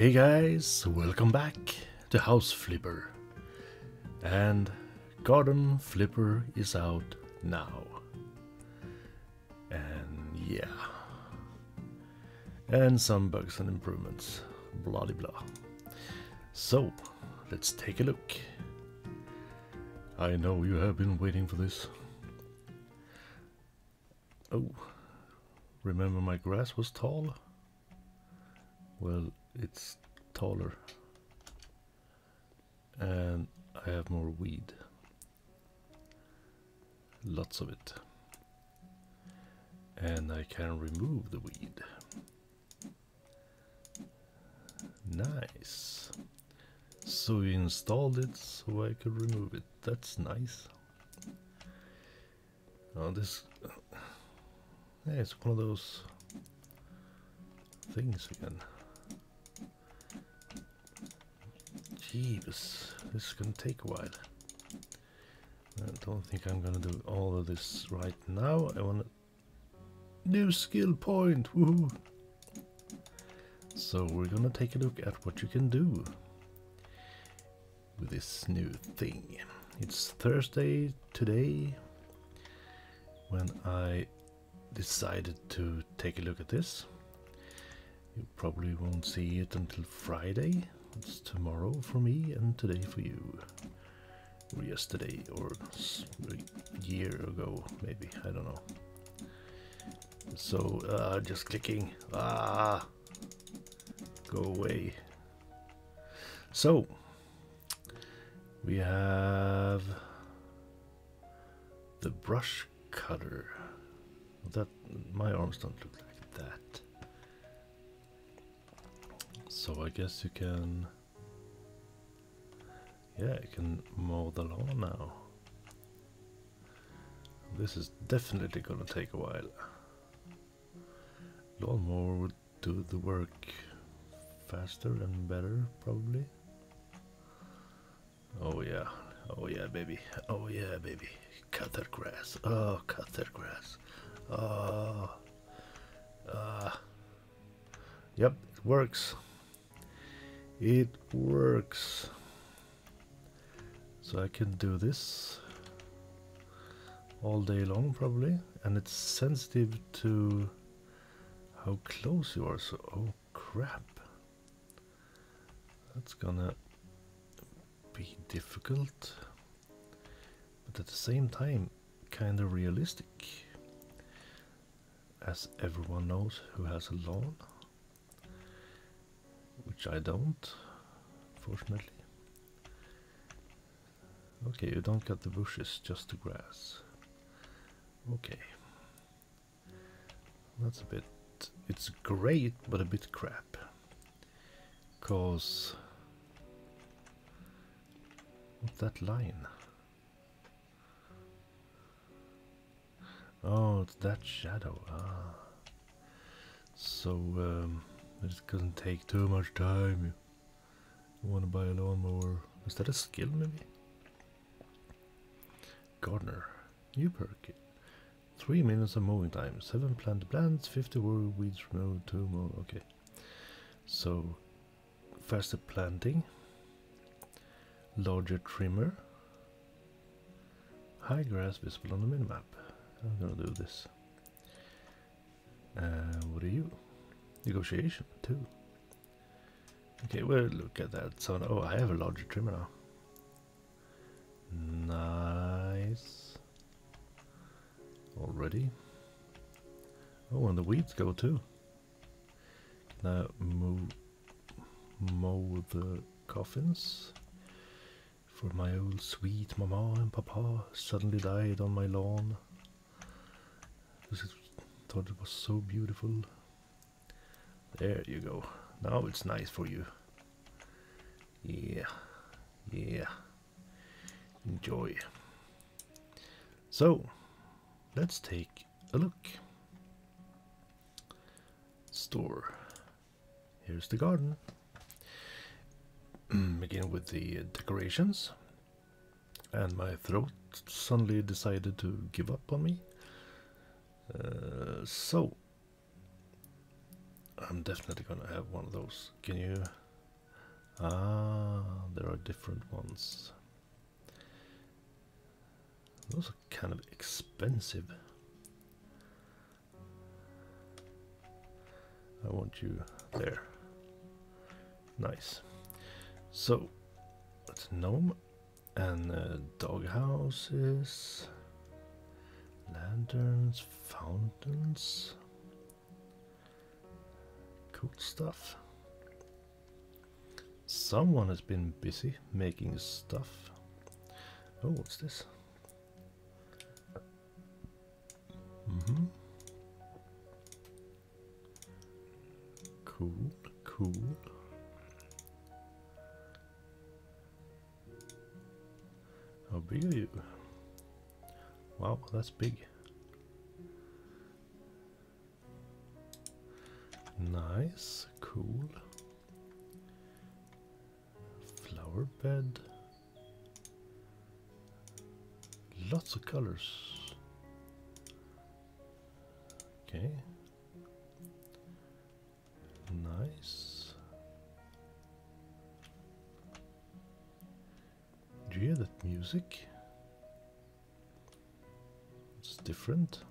Hey guys, welcome back to House Flipper. And Garden Flipper is out now. And yeah. And some bugs and improvements. Blah de blah. So, let's take a look. I know you have been waiting for this. Oh, remember my grass was tall? Well, it's taller. And I have more weed. Lots of it. And I can remove the weed. Nice. So you installed it so I could remove it. That's nice. Oh, this... Yeah, it's one of those things again. Jeeves, this is gonna take a while. I don't think I'm gonna do all of this right now. I wanna... New skill point! Woohoo! So we're gonna take a look at what you can do with this new thing. It's Thursday today when I decided to take a look at this. You probably won't see it until Friday. It's tomorrow for me and today for you. Or yesterday, or a year ago, maybe. I don't know. So, uh, just clicking. Ah! Go away. So, we have the brush cutter. That my arms don't look like So I guess you can Yeah, you can mow the lawn now. This is definitely gonna take a while. Lawnmower would do the work faster and better, probably. Oh yeah, oh yeah, baby, oh yeah, baby. Cut that grass. Oh, cut that grass. Oh, uh, yep, it works. It works. So I can do this all day long, probably, and it's sensitive to how close you are. So, oh crap, that's gonna be difficult, but at the same time, kind of realistic. As everyone knows who has a lawn, which I don't, fortunately. Okay, you don't cut the bushes, just the grass. Okay. That's a bit... It's great, but a bit crap. Cause... What's that line? Oh, it's that shadow. Ah. So, um, it doesn't take too much time. You want to buy a lawnmower. Is that a skill, maybe? Gardener. New perk. 3 minutes of mowing time. 7 planted plants, 50 weeds removed, 2 more. Okay. So, faster planting. Larger trimmer. High grass visible on the minimap. I'm gonna do this. Uh, what are you? Negotiation, too. Okay, well, look at that. So, oh, I have a larger trimmer now. Nice. Already. Oh, and the weeds go too. Now move, mow the coffins for my old sweet mama and papa suddenly died on my lawn. Because it thought it was so beautiful. There you go. Now it's nice for you. Yeah. Yeah. Enjoy. So, let's take a look. Store. Here's the garden. Begin with the decorations. And my throat suddenly decided to give up on me. Uh, so, I'm definitely gonna have one of those. Can you Ah, there are different ones. Those are kind of expensive. I want you there. Nice. So, it's gnome and uh, dog houses, lanterns, fountains, cool stuff. Someone has been busy making stuff. Oh, what's this? Mm-hmm. Cool, cool. How big are you? Wow, that's big. Nice, cool. Flower bed. Lots of colors. Okay. Nice. Do you hear that music? It's different.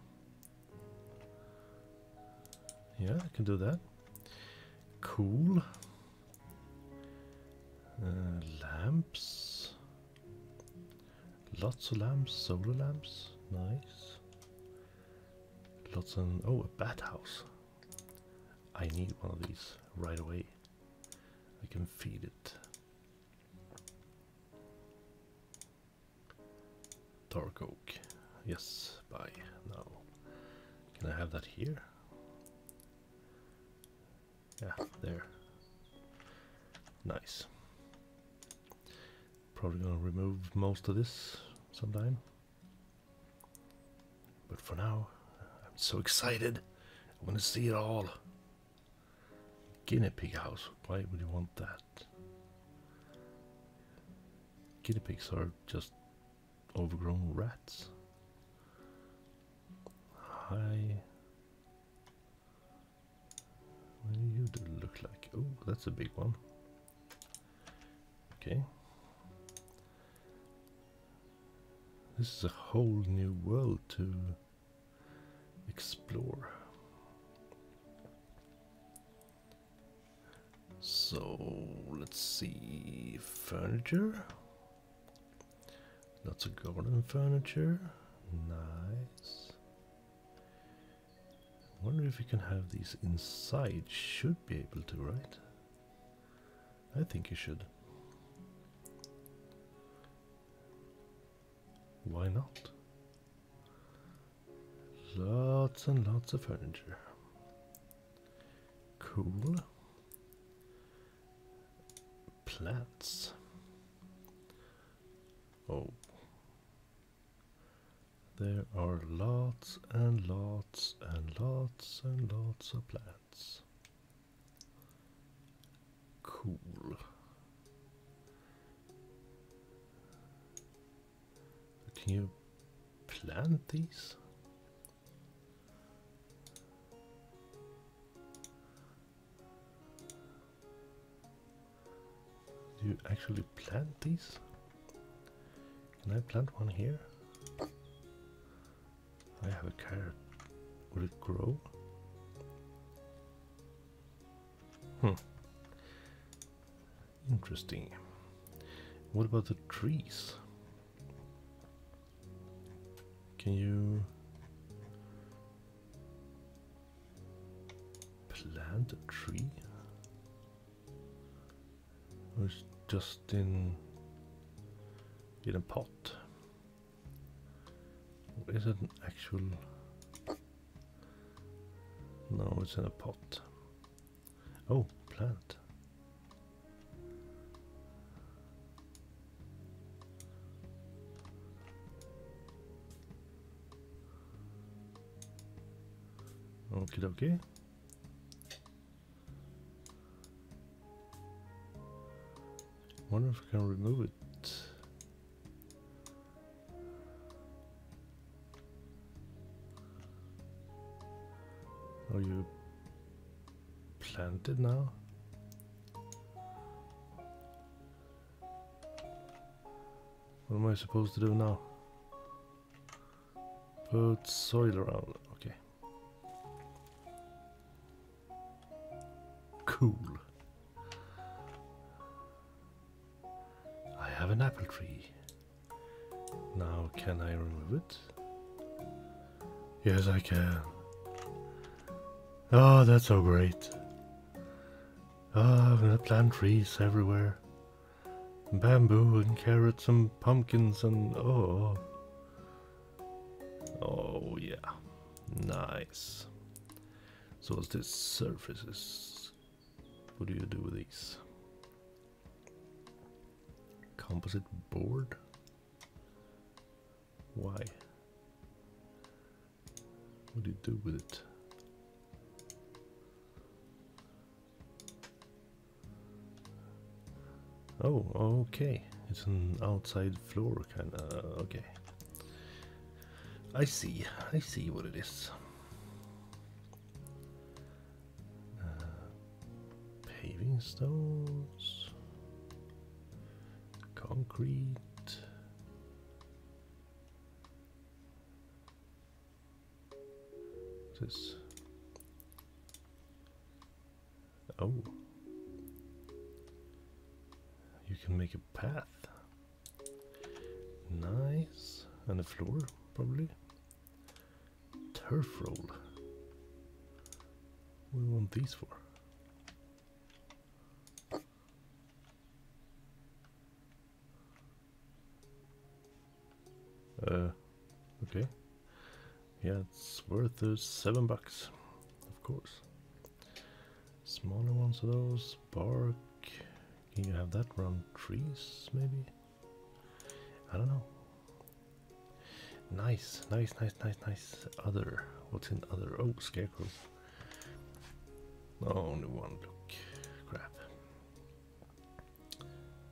Yeah, I can do that. Cool. Uh, lamps. Lots of lamps, solar lamps. Nice. Lots of. Oh, a bat house. I need one of these right away. I can feed it. Dark oak. Yes, bye. now. Can I have that here? Yeah, there. Nice. Probably gonna remove most of this sometime. But for now, I'm so excited. I want to see it all. Guinea pig house. Why would you want that? Guinea pigs are just overgrown rats. Hi. You do look like? Oh, that's a big one. Okay. This is a whole new world to explore. So let's see furniture. Lots of garden furniture. Nice. Wonder if we can have these inside. Should be able to, right? I think you should. Why not? Lots and lots of furniture. Cool. Plants. Oh. There are lots and lots and lots and lots of plants. Cool. Can you plant these? Do you actually plant these? Can I plant one here? I have a carrot. Will it grow? Hmm. Interesting. What about the trees? Can you plant a tree? Or is just in in a pot? Is it an actual No, it's in a pot. Oh, plant. Okie dokie. Wonder if we can remove it. now. What am I supposed to do now? Put soil around. Okay. Cool. I have an apple tree. Now can I remove it? Yes, I can. Oh, that's so great. Oh, I'm gonna plant trees everywhere. Bamboo and carrots and pumpkins and oh. Oh, yeah. Nice. So what's this surfaces? What do you do with these? Composite board? Why? What do you do with it? Oh, okay. It's an outside floor kind of. Okay. I see. I see what it is. Uh, paving stones, concrete. This. Oh. Can make a path. Nice. And a floor, probably. Turf roll. What do we want these for? Uh, okay. Yeah, it's worth uh, seven bucks, of course. Smaller ones of those, bark. Can you have that around trees, maybe? I don't know. Nice, nice, nice, nice, nice. Other. What's in other? Oh, scarecrow. Oh, only one look. Crap.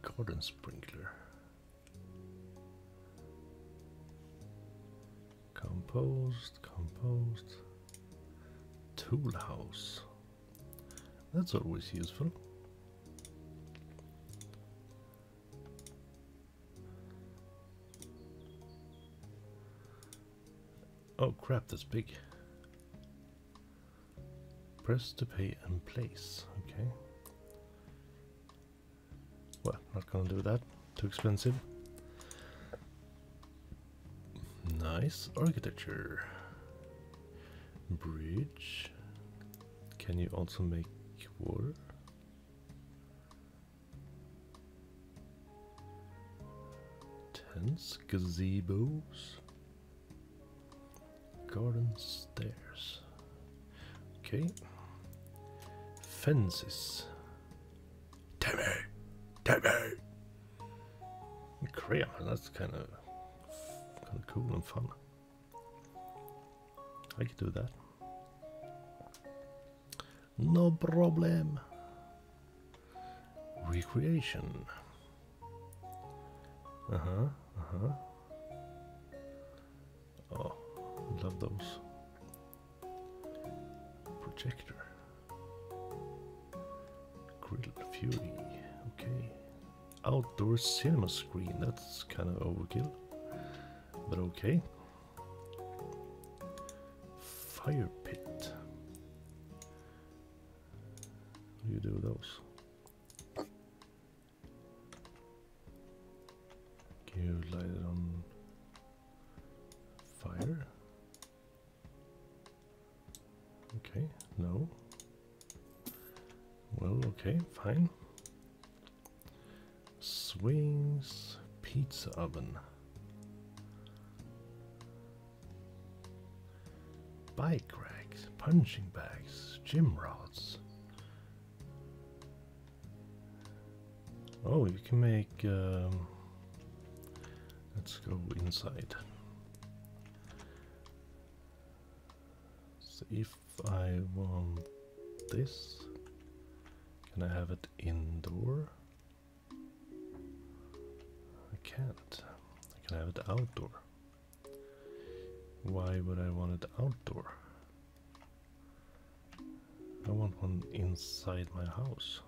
Garden sprinkler. Compost, compost. Tool house. That's always useful. Oh crap, that's big. Press to pay and place. Okay. Well, not gonna do that. Too expensive. Nice architecture. Bridge. Can you also make water? Tents, gazebos garden stairs. Okay. Fences. Timmy! Timmy! Crayon, that's kind of kind of cool and fun. I could do that. No problem. Recreation. Uh huh. Love those. Projector. Grill Fury. Okay. Outdoor cinema screen. That's kind of overkill. But okay. Fire pit. What do you do with those? You light it on Okay, no. Well, okay, fine. Swings, pizza oven. Bike racks, punching bags, gym rods. Oh, you can make. Um, let's go inside. So if I want this, can I have it indoor? I can't. I can have it outdoor. Why would I want it outdoor? I want one inside my house.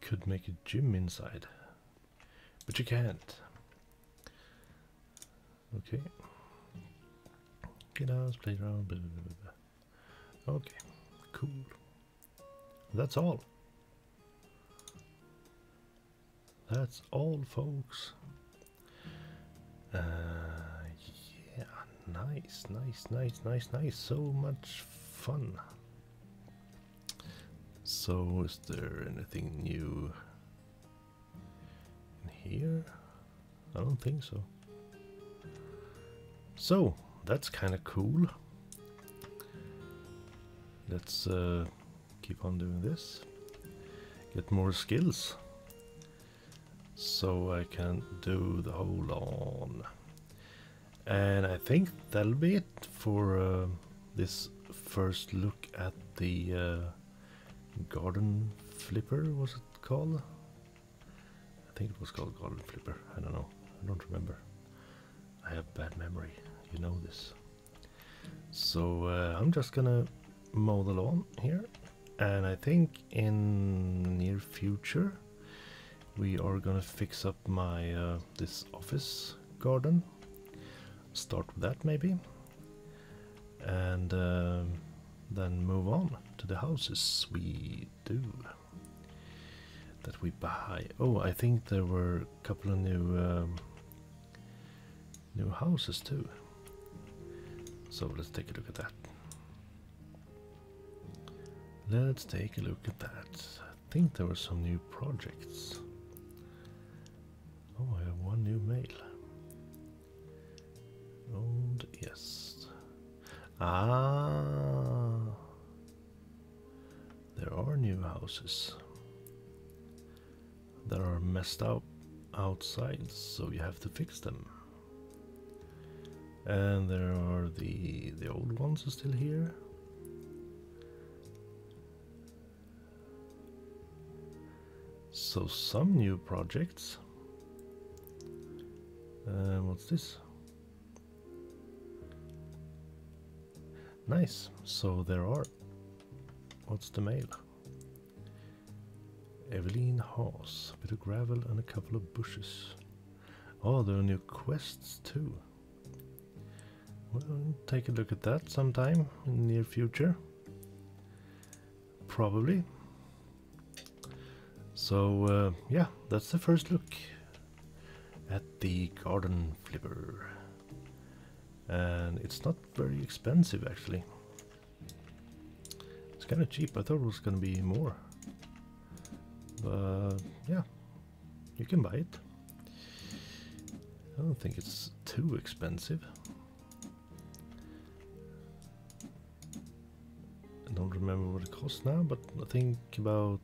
Could make a gym inside. But you can't. Okay. Get out, play around, blah, blah, blah, blah. Okay, cool. That's all. That's all, folks. Uh, yeah, nice, nice, nice, nice, nice. So much fun. So, is there anything new in here? I don't think so. So, that's kind of cool. Let's uh, keep on doing this. Get more skills. So I can do the whole on. And I think that'll be it for uh, this first look at the uh, garden flipper, was it called? I think it was called garden flipper. I don't know. I don't remember. I have bad memory. You know this. So uh, I'm just gonna mow the lawn here. And I think in near future we are gonna fix up my uh, this office garden. Start with that maybe. And um, then move on to the houses we do that we buy. Oh, I think there were a couple of new um, new houses too. So let's take a look at that. Let's take a look at that. I think there were some new projects. Oh, I have one new mail. And yes. Ah. There are new houses that are messed up outside, so you have to fix them. And there are the the old ones are still here. So some new projects. Uh, what's this? Nice. So there are. What's the mail? Evelyn Haas, a bit of gravel and a couple of bushes. Oh, there are new quests too. We'll take a look at that sometime in the near future. Probably. So, uh, yeah, that's the first look at the garden flipper. And it's not very expensive actually. It's kind of cheap. I thought it was going to be more. But yeah, you can buy it. I don't think it's too expensive. Remember what it costs now, but I think about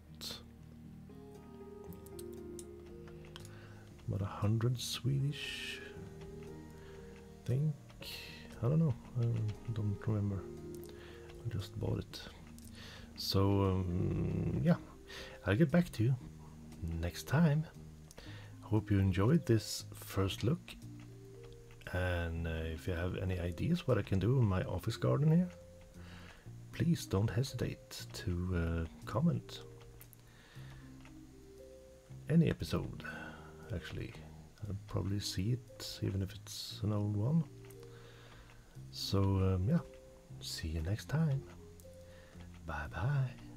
about a hundred Swedish. I think I don't know. I don't remember. I just bought it. So um, yeah, I'll get back to you next time. Hope you enjoyed this first look. And uh, if you have any ideas what I can do in my office garden here, please don't hesitate to uh, comment. Any episode, actually. I'll probably see it, even if it's an old one. So, um, yeah, see you next time. Bye bye.